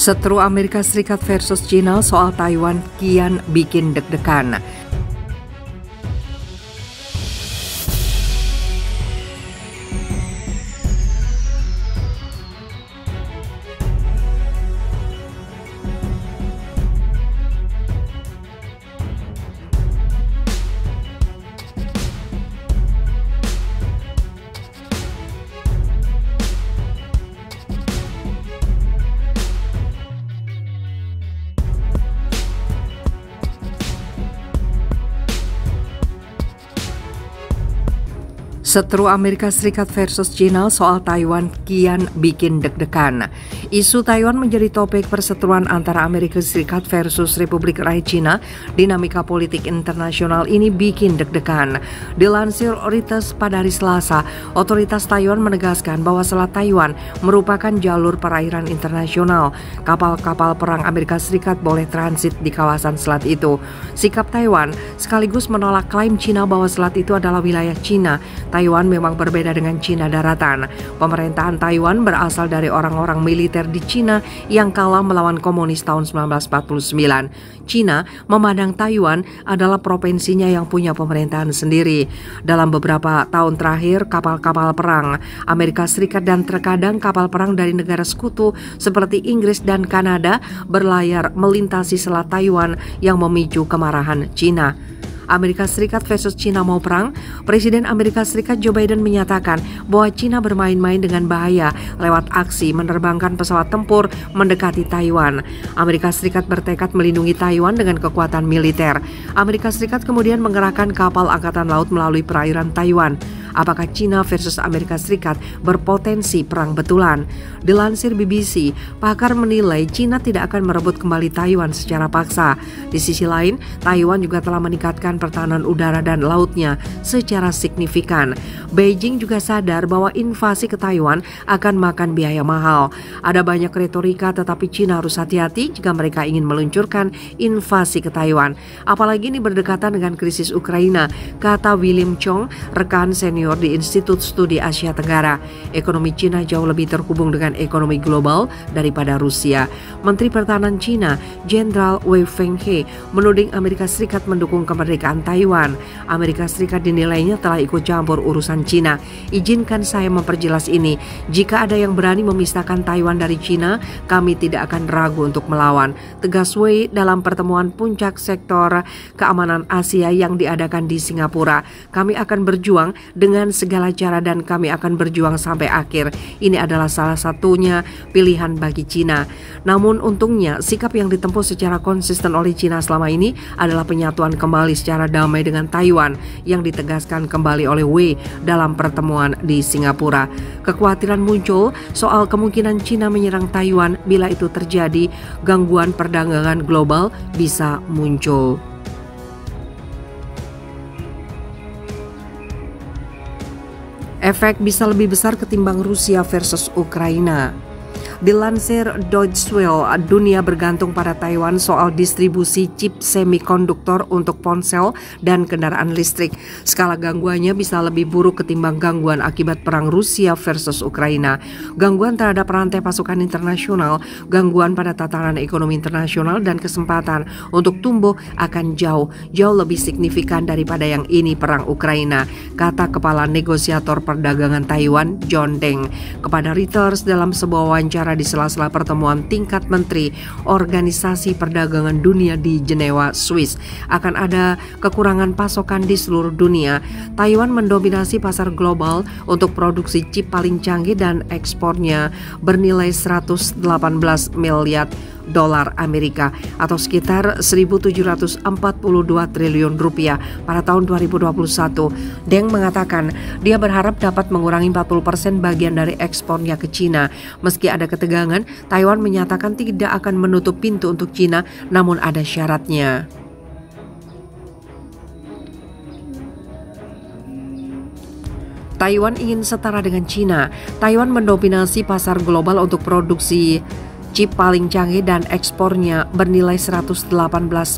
Setru Amerika Serikat versus China soal Taiwan kian bikin deg-degan. Setru Amerika Serikat versus China soal Taiwan kian bikin deg-degan. Isu Taiwan menjadi topik perseteruan antara Amerika Serikat versus Republik Rakyat China. Dinamika politik internasional ini bikin deg-degan. Dilansir Reuters pada hari Selasa, otoritas Taiwan menegaskan bahwa Selat Taiwan merupakan jalur perairan internasional. Kapal-kapal perang Amerika Serikat boleh transit di kawasan selat itu. Sikap Taiwan sekaligus menolak klaim China bahwa selat itu adalah wilayah China. Taiwan memang berbeda dengan Cina daratan. Pemerintahan Taiwan berasal dari orang-orang militer di Cina yang kalah melawan komunis tahun 1949. Cina memandang Taiwan adalah provinsinya yang punya pemerintahan sendiri. Dalam beberapa tahun terakhir, kapal-kapal perang Amerika Serikat dan terkadang kapal perang dari negara sekutu seperti Inggris dan Kanada berlayar melintasi selat Taiwan yang memicu kemarahan Cina. Amerika Serikat versus China mau perang, Presiden Amerika Serikat Joe Biden menyatakan bahwa China bermain-main dengan bahaya lewat aksi menerbangkan pesawat tempur mendekati Taiwan. Amerika Serikat bertekad melindungi Taiwan dengan kekuatan militer. Amerika Serikat kemudian mengerahkan kapal angkatan laut melalui perairan Taiwan apakah China versus Amerika Serikat berpotensi perang betulan. Dilansir BBC, pakar menilai China tidak akan merebut kembali Taiwan secara paksa. Di sisi lain, Taiwan juga telah meningkatkan pertahanan udara dan lautnya secara signifikan. Beijing juga sadar bahwa invasi ke Taiwan akan makan biaya mahal. Ada banyak retorika tetapi China harus hati-hati jika mereka ingin meluncurkan invasi ke Taiwan. Apalagi ini berdekatan dengan krisis Ukraina, kata William Chong, rekan senior senior di Institut Studi Asia Tenggara. Ekonomi Cina jauh lebih terhubung dengan ekonomi global daripada Rusia. Menteri Pertahanan Cina, Jenderal Wei Fenghe, menuding Amerika Serikat mendukung kemerdekaan Taiwan. Amerika Serikat dinilainya telah ikut campur urusan Cina. Izinkan saya memperjelas ini. Jika ada yang berani memisahkan Taiwan dari Cina, kami tidak akan ragu untuk melawan. Tegas Wei dalam pertemuan puncak sektor keamanan Asia yang diadakan di Singapura. Kami akan berjuang dengan dengan segala cara dan kami akan berjuang sampai akhir. Ini adalah salah satunya pilihan bagi Cina. Namun untungnya sikap yang ditempuh secara konsisten oleh Cina selama ini adalah penyatuan kembali secara damai dengan Taiwan yang ditegaskan kembali oleh Wei dalam pertemuan di Singapura. Kekhawatiran muncul soal kemungkinan Cina menyerang Taiwan bila itu terjadi, gangguan perdagangan global bisa muncul. Efek bisa lebih besar ketimbang Rusia versus Ukraina. Dilansir Deutsche dunia bergantung pada Taiwan soal distribusi chip semikonduktor untuk ponsel dan kendaraan listrik. Skala gangguannya bisa lebih buruk ketimbang gangguan akibat perang Rusia versus Ukraina. Gangguan terhadap rantai pasukan internasional, gangguan pada tataran ekonomi internasional dan kesempatan untuk tumbuh akan jauh jauh lebih signifikan daripada yang ini perang Ukraina, kata kepala negosiator perdagangan Taiwan John Deng kepada Reuters dalam sebuah wawancara di sela-sela pertemuan tingkat menteri Organisasi Perdagangan Dunia di Jenewa, Swiss. Akan ada kekurangan pasokan di seluruh dunia. Taiwan mendominasi pasar global untuk produksi chip paling canggih dan ekspornya bernilai 118 miliar dolar Amerika atau sekitar 1.742 triliun rupiah pada tahun 2021. Deng mengatakan dia berharap dapat mengurangi 40 persen bagian dari ekspornya ke Cina. Meski ada ketegangan, Taiwan menyatakan tidak akan menutup pintu untuk Cina namun ada syaratnya. Taiwan ingin setara dengan China. Taiwan mendominasi pasar global untuk produksi chip paling canggih dan ekspornya bernilai 118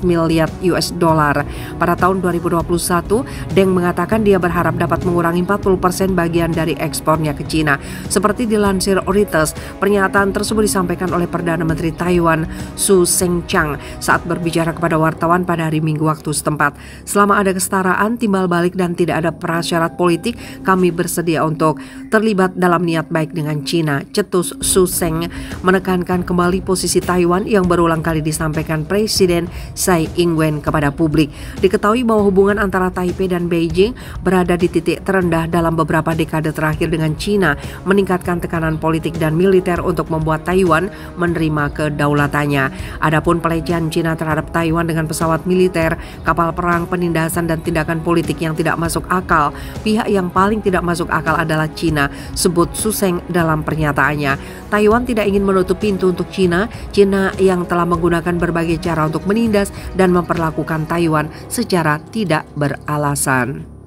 miliar US dollar. Pada tahun 2021, Deng mengatakan dia berharap dapat mengurangi 40% bagian dari ekspornya ke China. Seperti dilansir Reuters, pernyataan tersebut disampaikan oleh Perdana Menteri Taiwan Su Sengchang saat berbicara kepada wartawan pada hari Minggu waktu setempat. Selama ada kesetaraan, timbal balik dan tidak ada prasyarat politik, kami bersedia untuk terlibat dalam niat baik dengan China. Cetus Su Seng menekankan kembali posisi Taiwan yang berulang kali disampaikan Presiden Tsai Ing-wen kepada publik. Diketahui bahwa hubungan antara Taipei dan Beijing berada di titik terendah dalam beberapa dekade terakhir dengan China, meningkatkan tekanan politik dan militer untuk membuat Taiwan menerima kedaulatannya. Adapun pelecehan China terhadap Taiwan dengan pesawat militer, kapal perang, penindasan dan tindakan politik yang tidak masuk akal, pihak yang paling tidak masuk akal adalah China, sebut Suseng dalam pernyataannya. Taiwan tidak ingin menutup pintu untuk China, China yang telah menggunakan berbagai cara untuk menindas dan memperlakukan Taiwan secara tidak beralasan.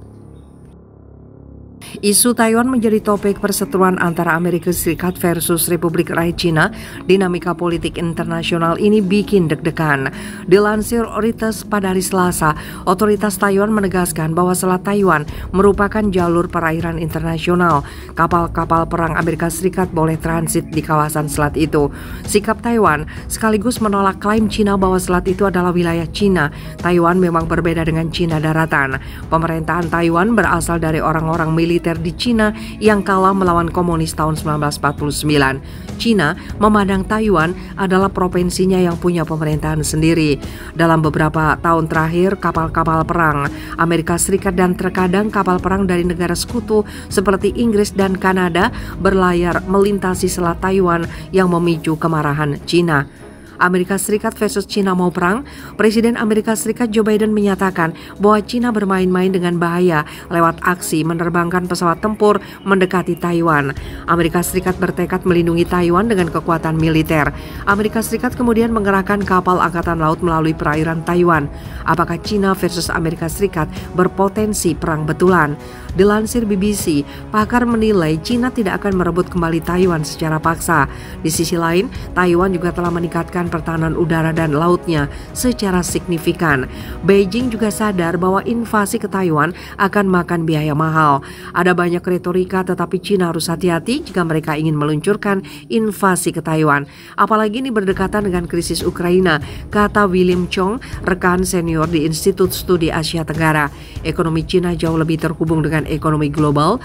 Isu Taiwan menjadi topik perseteruan antara Amerika Serikat versus Republik Rakyat Cina. Dinamika politik internasional ini bikin deg-degan. Dilansir Reuters pada hari Selasa, otoritas Taiwan menegaskan bahwa Selat Taiwan merupakan jalur perairan internasional. Kapal-kapal perang Amerika Serikat boleh transit di kawasan selat itu. Sikap Taiwan sekaligus menolak klaim Cina bahwa selat itu adalah wilayah Cina. Taiwan memang berbeda dengan Cina daratan. Pemerintahan Taiwan berasal dari orang-orang militer militer di Cina yang kalah melawan komunis tahun 1949. Cina memandang Taiwan adalah provinsinya yang punya pemerintahan sendiri. Dalam beberapa tahun terakhir, kapal-kapal perang Amerika Serikat dan terkadang kapal perang dari negara sekutu seperti Inggris dan Kanada berlayar melintasi selat Taiwan yang memicu kemarahan Cina. Amerika Serikat versus China mau perang, Presiden Amerika Serikat Joe Biden menyatakan bahwa China bermain-main dengan bahaya lewat aksi menerbangkan pesawat tempur mendekati Taiwan. Amerika Serikat bertekad melindungi Taiwan dengan kekuatan militer. Amerika Serikat kemudian mengerahkan kapal angkatan laut melalui perairan Taiwan. Apakah China versus Amerika Serikat berpotensi perang betulan? Dilansir BBC, pakar menilai China tidak akan merebut kembali Taiwan secara paksa. Di sisi lain, Taiwan juga telah meningkatkan pertahanan udara dan lautnya secara signifikan. Beijing juga sadar bahwa invasi ke Taiwan akan makan biaya mahal. Ada banyak retorika tetapi China harus hati-hati jika mereka ingin meluncurkan invasi ke Taiwan. Apalagi ini berdekatan dengan krisis Ukraina, kata William Chong, rekan senior di Institut Studi Asia Tenggara. Ekonomi China jauh lebih terhubung dengan ekonomi global